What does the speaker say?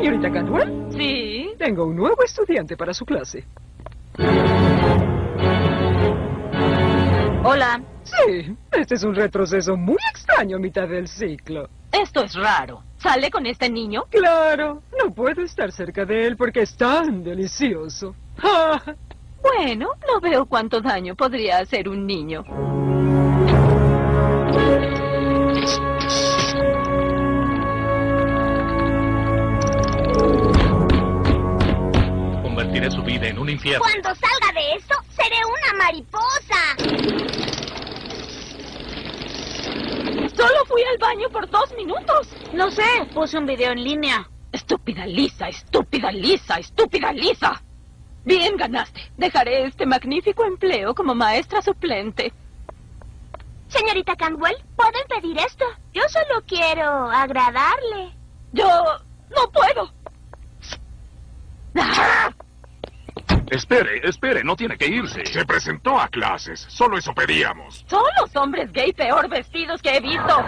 Señorita Cantwell, Sí. tengo un nuevo estudiante para su clase. Hola. Sí, este es un retroceso muy extraño a mitad del ciclo. Esto es raro. ¿Sale con este niño? Claro, no puedo estar cerca de él porque es tan delicioso. Bueno, no veo cuánto daño podría hacer un niño. Convertiré su vida en un infierno. Cuando salga de esto, seré una mariposa. Solo fui al baño por dos minutos. No sé, puse un video en línea. Estúpida Lisa, estúpida Lisa, estúpida Lisa. Bien ganaste. Dejaré este magnífico empleo como maestra suplente. Señorita Cantwell, ¿pueden pedir esto? Yo solo quiero agradarle. Yo no puedo. Espere, espere, no tiene que irse. Se presentó a clases. Solo eso pedíamos. Son los hombres gay peor vestidos que he visto.